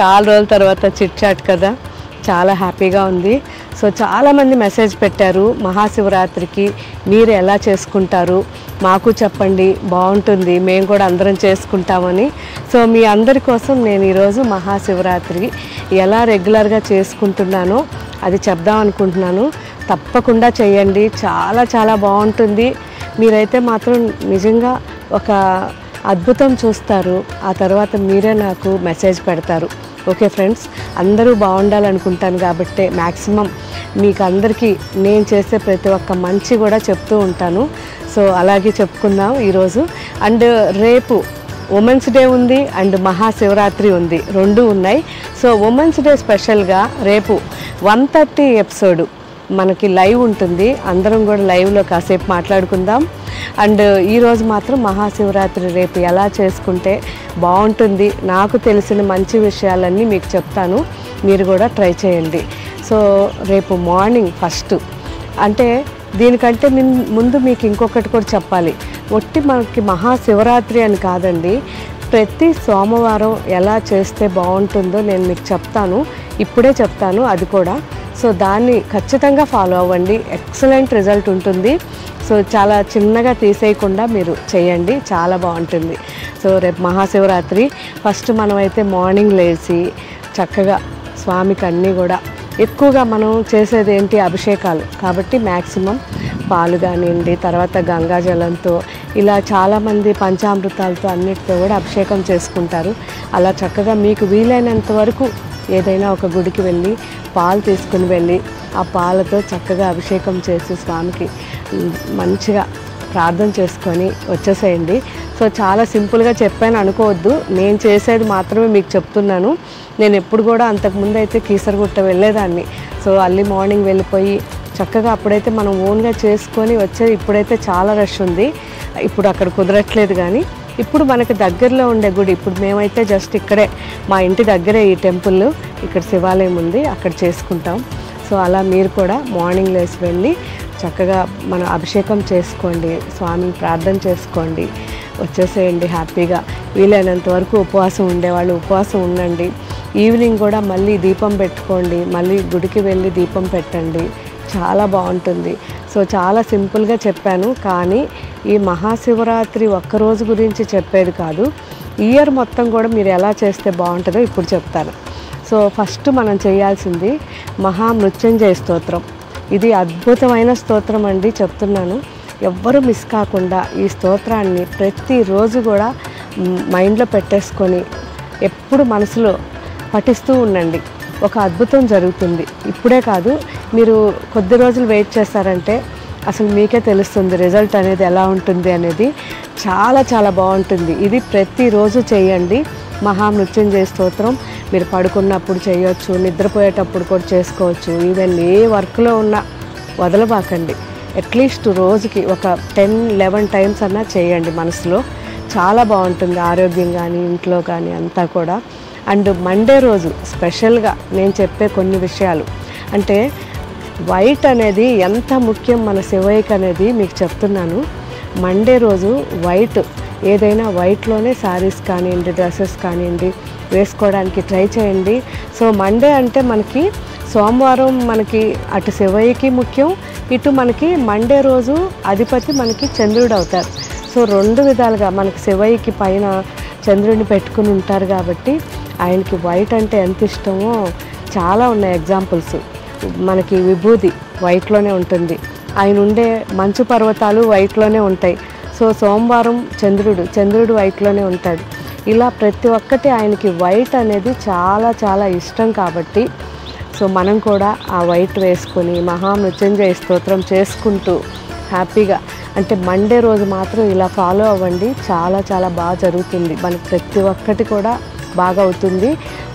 చాలా రోజుల తర్వాత చిట్ చాట్ కదా. చాలా హ్యాపీగా ఉంది. సో చాలామంది మెసేజ్ పెట్టారు. మహాశివరాత్రికి మీరు ఎలా చేసుకుంటారు? మాకు చెప్పండి. బాగుంటుంది. మేము కూడా అందరం చేసుకుంటామని. సో మీ అందరి కోసం నేను ఈరోజు మహాశివరాత్రి ఎలా రెగ్యులర్గా చేసుకుంటున్నానో అది చెప్దాం అనుకుంటున్నాను. తప్పకుండా చేయండి. చాలా చాలా బాగుంటుంది. మీరైతే మాత్రం నిజంగా ఒక అద్భుతం చూస్తారు. ఆ తర్వాత మీరే నాకు మెసేజ్ పెడతారు. ఓకే ఫ్రెండ్స్ అందరూ బాగుండాలనుకుంటాను కాబట్టి మ్యాక్సిమం మీకు అందరికీ నేను చేసే ప్రతి ఒక్క మంచి కూడా చెప్తూ ఉంటాను. సో అలాగే చెప్పుకుందాం ఈరోజు. అండ్ రేపు ఉమెన్స్ డే ఉంది అండ్ మహాశివరాత్రి ఉంది. రెండు ఉన్నాయి. సో ఉమెన్స్ డే స్పెషల్గా రేపు వన్ థర్టీ ఎపిసోడ్ మనకి లైవ్ ఉంటుంది. అందరం కూడా లైవ్లో కాసేపు మాట్లాడుకుందాం. అండ్ ఈరోజు మాత్రం మహాశివరాత్రి రేపు ఎలా చేసుకుంటే బాగుంటుంది నాకు తెలిసిన మంచి విషయాలన్నీ మీకు చెప్తాను. మీరు కూడా ట్రై చేయండి. సో రేపు మార్నింగ్ ఫస్ట్. అంటే దీనికంటే ముందు మీకు ఇంకొకటి కూడా చెప్పాలి. ఒట్టి మనకి మహాశివరాత్రి అని కాదండి. ప్రతి సోమవారం ఎలా చేస్తే బాగుంటుందో నేను మీకు చెప్తాను. ఇప్పుడే చెప్తాను. అది కూడా సో దాన్ని ఖచ్చితంగా ఫాలో అవ్వండి. ఎక్సలెంట్ రిజల్ట్ ఉంటుంది. సో చాలా చిన్నగా తీసేయకుండా మీరు చేయండి. చాలా బాగుంటుంది. సో రేపు మహాశివరాత్రి. ఫస్ట్ మనమైతే మార్నింగ్ లేచి చక్కగా స్వామికి అన్నీ కూడా ఎక్కువగా మనం చేసేది ఏంటి అభిషేకాలు. కాబట్టి మ్యాక్సిమం పాలు కానివ్వండి తర్వాత గంగాజలంతో ఇలా చాలామంది పంచామృతాలతో అన్నిటితో కూడా అభిషేకం చేసుకుంటారు. అలా చక్కగా మీకు వీలైనంత వరకు ఏదైనా ఒక గుడికి వెళ్ళి పాలు తీసుకుని వెళ్ళి ఆ పాలతో చక్కగా అభిషేకం చేసి స్వామికి మంచిగా ప్రార్థన చేసుకొని వచ్చేసేయండి. సో చాలా సింపుల్గా చెప్పాను అనుకోవద్దు. నేను చేసేది మాత్రమే మీకు చెప్తున్నాను. నేను ఎప్పుడు కూడా అంతకుముందు అయితే కీసరగుట్ట వెళ్ళేదాన్ని. సో అర్లీ మార్నింగ్ వెళ్ళిపోయి చక్కగా అప్పుడైతే మనం ఓన్గా చేసుకొని వచ్చేది ఇప్పుడైతే చాలా రష్ ఉంది. ఇప్పుడు అక్కడ కుదరట్లేదు కానీ ఇప్పుడు మనకు దగ్గరలో ఉండే గుడి ఇప్పుడు మేమైతే జస్ట్ ఇక్కడే మా ఇంటి దగ్గరే ఈ టెంపుల్ ఇక్కడ శివాలయం ఉంది అక్కడ చేసుకుంటాం. సో అలా మీరు కూడా మార్నింగ్ లేసి వెళ్ళి చక్కగా మన అభిషేకం చేసుకోండి స్వామిని ప్రార్థన చేసుకోండి వచ్చేసేయండి హ్యాపీగా. వీలైనంత వరకు ఉపవాసం ఉండేవాళ్ళు ఉపవాసం ఉండండి. ఈవినింగ్ కూడా మళ్ళీ దీపం పెట్టుకోండి మళ్ళీ గుడికి వెళ్ళి దీపం పెట్టండి. చాలా బాగుంటుంది. సో చాలా సింపుల్గా చెప్పాను. కానీ ఈ మహాశివరాత్రి ఒక్కరోజు గురించి చెప్పేది కాదు. ఇయర్ మొత్తం కూడా మీరు ఎలా చేస్తే బాగుంటుందో ఇప్పుడు చెప్తాను. సో ఫస్ట్ మనం చేయాల్సింది మహామృత్యుంజయ స్తోత్రం. ఇది అద్భుతమైన స్తోత్రం అండి చెప్తున్నాను. ఎవ్వరూ మిస్ కాకుండా ఈ స్తోత్రాన్ని ప్రతిరోజు కూడా మైండ్లో పెట్టేసుకొని ఎప్పుడు మనసులో పఠిస్తూ ఉండండి. ఒక అద్భుతం జరుగుతుంది. ఇప్పుడే కాదు మీరు కొద్ది రోజులు వెయిట్ చేస్తారంటే అసలు మీకే తెలుస్తుంది రిజల్ట్ అనేది ఎలా ఉంటుంది అనేది. చాలా చాలా బాగుంటుంది. ఇది ప్రతిరోజు చేయండి. మహామృత్యుంజయ స్తోత్రం. మీరు పడుకున్నప్పుడు చేయొచ్చు నిద్రపోయేటప్పుడు కూడా చేసుకోవచ్చు. ఈవెన్ ఏ వర్క్లో ఉన్నా వదలబాకండి. అట్లీస్ట్ రోజుకి ఒక టెన్ లెవెన్ టైమ్స్ అన్నా చేయండి మనసులో. చాలా బాగుంటుంది ఆరోగ్యం కానీ ఇంట్లో కానీ అంతా కూడా. అండ్ మండే రోజు స్పెషల్గా నేను చెప్పే కొన్ని విషయాలు. అంటే వైట్ అనేది ఎంత ముఖ్యం మన శివయ్యకి అనేది మీకు చెప్తున్నాను. మండే రోజు వైట్ ఏదైనా వైట్లోనే శారీస్ కానివ్వండి డ్రెస్సెస్ కానివ్వండి వేసుకోవడానికి ట్రై చేయండి. సో మండే అంటే మనకి సోమవారం మనకి అటు శివయ్యకి ముఖ్యం ఇటు మనకి మండే రోజు అధిపతి మనకి చంద్రుడు అవుతారు. సో రెండు విధాలుగా మనకి శివయ్యకి పైన చంద్రుడిని పెట్టుకుని ఉంటారు కాబట్టి ఆయనకి వైట్ అంటే ఎంత ఇష్టమో చాలా ఉన్నాయి ఎగ్జాంపుల్స్. మనకి విభూది వైట్లోనే ఉంటుంది. ఆయన ఉండే మంచు పర్వతాలు వైట్లోనే ఉంటాయి. సో సోమవారం చంద్రుడు చంద్రుడు వైట్లోనే ఉంటాడు. ఇలా ప్రతి ఒక్కటి ఆయనకి వైట్ అనేది చాలా చాలా ఇష్టం కాబట్టి సో మనం కూడా ఆ వైట్ వేసుకొని మహామృత్యుంజయ స్తోత్రం చేసుకుంటూ హ్యాపీగా అంటే మండే రోజు మాత్రం ఇలా ఫాలో అవ్వండి. చాలా చాలా బాగా జరుగుతుంది. మనకి ప్రతి ఒక్కటి కూడా బాగా అవుతుంది.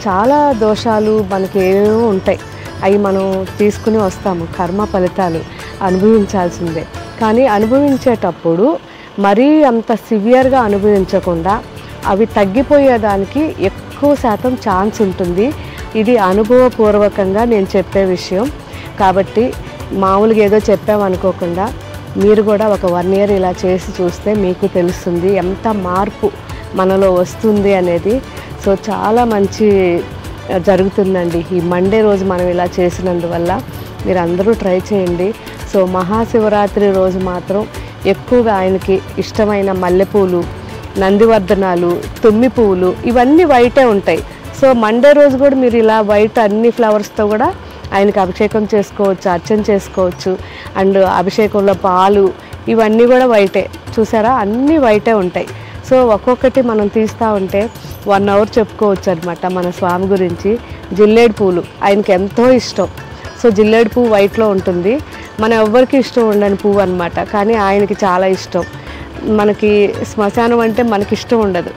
చాలా దోషాలు మనకి ఏమేమో ఉంటాయి. అవి మనం తీసుకుని వస్తాము. కర్మ ఫలితాలు అనుభవించాల్సిందే. కానీ అనుభవించేటప్పుడు మరీ అంత సివియర్గా అనుభవించకుండా అవి తగ్గిపోయేదానికి ఎక్కువ శాతం ఛాన్స్ ఉంటుంది. ఇది అనుభవపూర్వకంగా నేను చెప్పే విషయం. కాబట్టి మామూలుగా ఏదో చెప్పామనుకోకుండా మీరు కూడా ఒక వన్ ఇయర్ ఇలా చేసి చూస్తే మీకు తెలుస్తుంది ఎంత మార్పు మనలో వస్తుంది అనేది సో చాలా మంచి జరుగుతుందండి. ఈ మండే రోజు మనం ఇలా చేసినందువల్ల మీరు అందరూ ట్రై చేయండి. సో మహాశివరాత్రి రోజు మాత్రం ఎక్కువగా ఆయనకి ఇష్టమైన మల్లెపూలు నందివర్ధనాలు తుమ్మి పువ్వులు ఇవన్నీ వైటే ఉంటాయి. సో మండే రోజు కూడా మీరు ఇలా వైట్ అన్ని ఫ్లవర్స్తో కూడా ఆయనకి అభిషేకం చేసుకోవచ్చు అర్చన చేసుకోవచ్చు. అండ్ అభిషేకంలో పాలు ఇవన్నీ కూడా వైటే. చూసారా? అన్నీ వైటే ఉంటాయి. సో ఒక్కొక్కటి మనం తీస్తూ ఉంటే వన్ అవర్ చెప్పుకోవచ్చు అనమాట మన స్వామి గురించి. జిల్లేడు పూలు ఆయనకి ఎంతో ఇష్టం. సో జిల్లేడు పువ్వు వైట్లో ఉంటుంది. మన ఎవ్వరికి ఇష్టం ఉండని పువ్వు అనమాట కానీ ఆయనకి చాలా ఇష్టం. మనకి శ్మశానం అంటే మనకి ఇష్టం ఉండదు.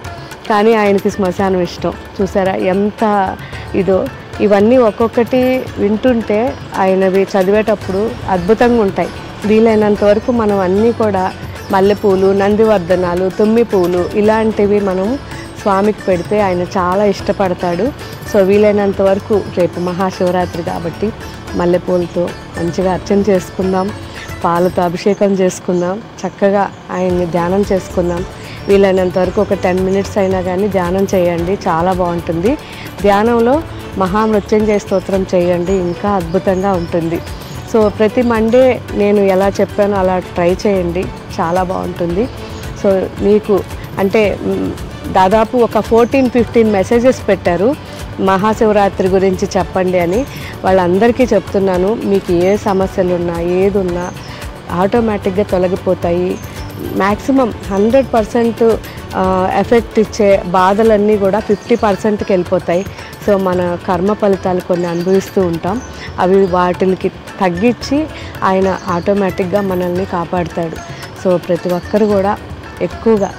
కానీ ఆయనకి శ్మశానం ఇష్టం. చూసారా ఎంత ఇదో. ఇవన్నీ ఒక్కొక్కటి వింటుంటే ఆయనవి చదివేటప్పుడు అద్భుతంగా ఉంటాయి. వీలైనంత వరకు మనం అన్నీ కూడా మల్లెపూలు నందివర్ధనాలు తుమ్మి పూలు ఇలాంటివి మనం స్వామికి పెడితే ఆయన చాలా ఇష్టపడతాడు. సో వీలైనంత వరకు రేపు మహాశివరాత్రి కాబట్టి మల్లెపూలతో మంచిగా అర్చన చేసుకుందాం పాలతో అభిషేకం చేసుకుందాం చక్కగా ఆయన్ని ధ్యానం చేసుకుందాం. వీలైనంత వరకు ఒక టెన్ మినిట్స్ అయినా కానీ ధ్యానం చేయండి చాలా బాగుంటుంది. ధ్యానంలో మహామృత్యుంజయ స్తోత్రం చేయండి ఇంకా అద్భుతంగా ఉంటుంది. సో ప్రతి మండే నేను ఎలా చెప్పానో అలా ట్రై చేయండి. చాలా బాగుంటుంది. సో మీకు అంటే దాదాపు ఒక ఫోర్టీన్ ఫిఫ్టీన్ మెసేజెస్ పెట్టారు. మహాశివరాత్రి గురించి చెప్పండి అని. వాళ్ళందరికీ చెప్తున్నాను మీకు ఏ సమస్యలు ఉన్నా ఏది ఉన్నా ఆటోమేటిక్గా తొలగిపోతాయి. మ్యాక్సిమం హండ్రెడ్ పర్సెంట్ ఎఫెక్ట్ ఇచ్చే బాధలన్నీ కూడా ఫిఫ్టీ పర్సెంట్కి వెళ్ళిపోతాయి. సో మన కర్మ ఫలితాలు కొన్ని అనుభవిస్తూ ఉంటాం. అవి వాటికి తగ్గించి ఆయన ఆటోమేటిక్గా మనల్ని కాపాడుతాడు. సో ప్రతి ఒక్కరు కూడా ఎక్కువగా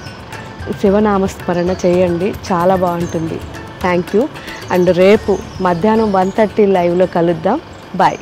శివనామస్మరణ చేయండి. చాలా బాగుంటుంది. థ్యాంక్ యూ అండ్ రేపు మధ్యాహ్నం వన్ థర్టీ లైవ్లో కలుద్దాం. బాయ్